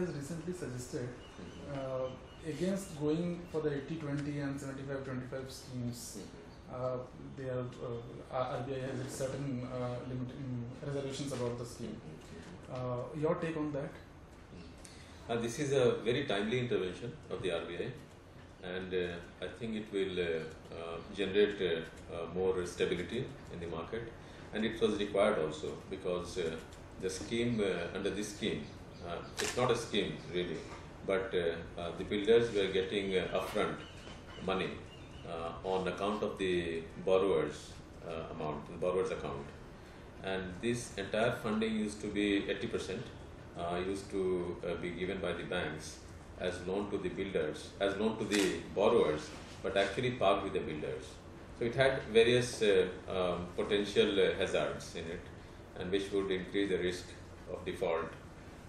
has recently suggested uh, against going for the 80-20 and 75-25 schemes. Uh, they are uh, RBI has certain uh, limit, um, reservations about the scheme. Uh, your take on that? Uh, this is a very timely intervention of the RBI, and uh, I think it will generate more stability in the market. And it was required also because the scheme under this scheme, it's not a scheme really, but uh, uh, the builders were getting uh, upfront money uh, on account of the borrower's uh, amount, the borrower's account, and this entire funding used to be 80 percent uh, used to uh, be given by the banks as loan to the builders, as loan to the borrowers, but actually parked with the builders. So it had various uh, um, potential uh, hazards in it, and which would increase the risk of default.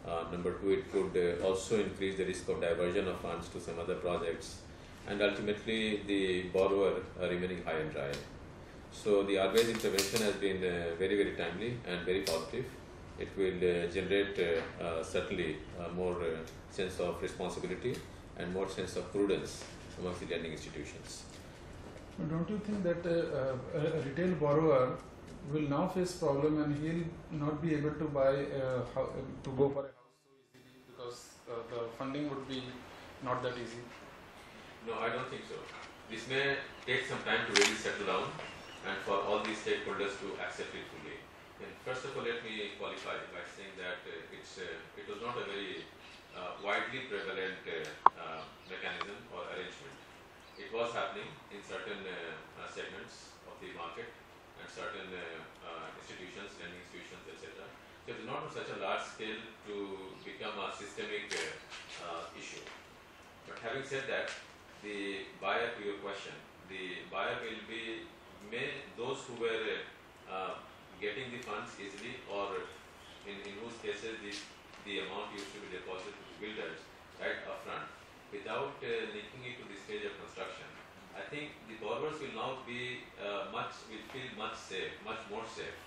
Uh, number two, it could uh, also increase the risk of diversion of funds to some other projects, and ultimately the borrower uh, remaining high and dry. So the RBI's intervention has been uh, very, very timely and very positive. It will uh, generate uh, certainly more sense of responsibility and more sense of prudence amongst the lending institutions. Don't you think that a retail borrower will now face problem and he'll not be able to buy uh, to go for a house so easily because uh, the funding would be not that easy? No, I don't think so. This may take some time to really settle down and for all these stakeholders to accept it fully. And first of all, let me qualify by saying that uh, it's uh, it was not a very uh, widely prevalent uh, mechanism or arrangement. It was happening in certain segments of the market and certain uh, uh, institutions, lending institutions, etc. So it is not on such a large scale to become a systemic uh, issue. But having said that, the buyer to your question, the buyer will be may those who were uh, getting the funds easily or in, in whose cases the, the amount used to be deposited to builders right upfront without uh, linking it to the stage of construction. I think the borrowers will now be uh, much will feel much safe, much more safe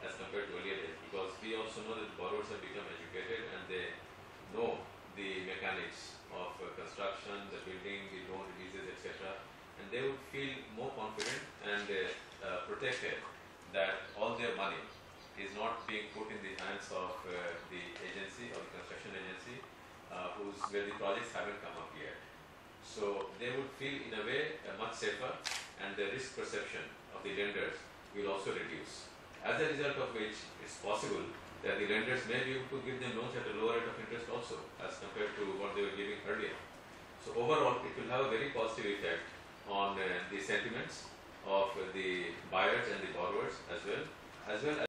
as compared to earlier days because we also know that the borrowers have become educated and they know the mechanics of uh, construction, the building, the loan releases, etc. And they would feel more confident and uh, uh, protected that all their money is not being put in the hands of uh, the agency or the construction agency uh, whose where the projects haven't come up yet. So they would feel in a way uh, much safer and the risk perception of the lenders will also reduce. As a result of which it's possible that the lenders may be able to give them loans at a lower rate of interest also as compared to what they were giving earlier. So overall, it will have a very positive effect on uh, the sentiments of the buyers and the borrowers as well, as well as